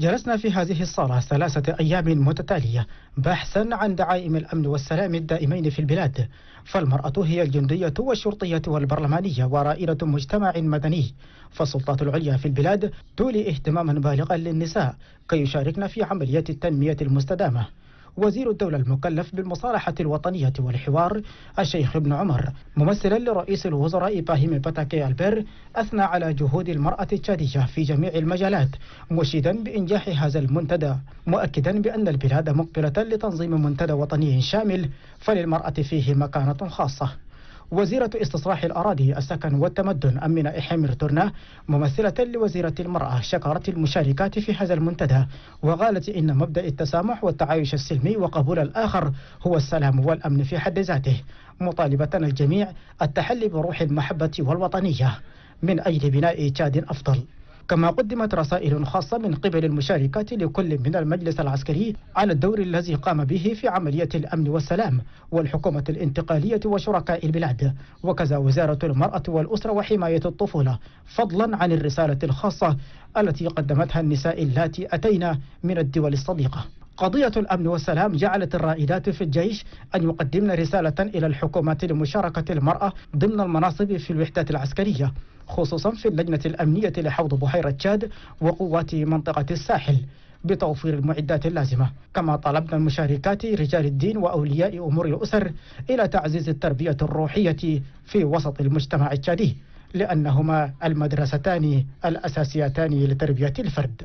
جلسنا في هذه الصالة ثلاثة أيام متتالية باحثا عن دعائم الأمن والسلام الدائمين في البلاد. فالمرأة هي الجندية والشرطية والبرلمانية ورائدة مجتمع مدني. فالسلطات العليا في البلاد تولي اهتماما بالغا للنساء كي يشاركن في عملية التنمية المستدامة. وزير الدولة المكلف بالمصالحة الوطنية والحوار الشيخ ابن عمر ممثلا لرئيس الوزراء إبراهيم باتاكي البير أثنى على جهود المرأة التشادية في جميع المجالات مشيدا بإنجاح هذا المنتدى مؤكدا بأن البلاد مقبلة لتنظيم منتدى وطني شامل فللمرأة فيه مكانة خاصة. وزيرة استصلاح الأراضي السكن والتمدن أمينة إحمير ترنا ممثلة لوزيرة المرأة شكرت المشاركات في هذا المنتدى. وقالت إن مبدأ التسامح والتعايش السلمي وقبول الآخر هو السلام والأمن في حد ذاته. مطالبة الجميع التحلي بروح المحبة والوطنية. من أجل بناء تشاد أفضل. كما قدمت رسائل خاصة من قبل المشاركات لكل من المجلس العسكري على الدور الذي قام به في عملية الأمن والسلام والحكومة الانتقالية وشركاء البلاد. وكذا وزارة المرأة والأسرة وحماية الطفولة فضلا عن الرسالة الخاصة التي قدمتها النساء اللاتي أتينا من الدول الصديقة. قضية الأمن والسلام جعلت الرائدات في الجيش أن يقدمن رسالة إلى الحكومات لمشاركة المرأة ضمن المناصب في الوحدات العسكرية خصوصا في اللجنة الأمنية لحوض بحيرة تشاد وقوات منطقة الساحل بتوفير المعدات اللازمة. كما طلبنا المشاركات رجال الدين وأولياء أمور الأسر إلى تعزيز التربية الروحية في وسط المجتمع التشادي لأنهما المدرستان الأساسيتان لتربية الفرد.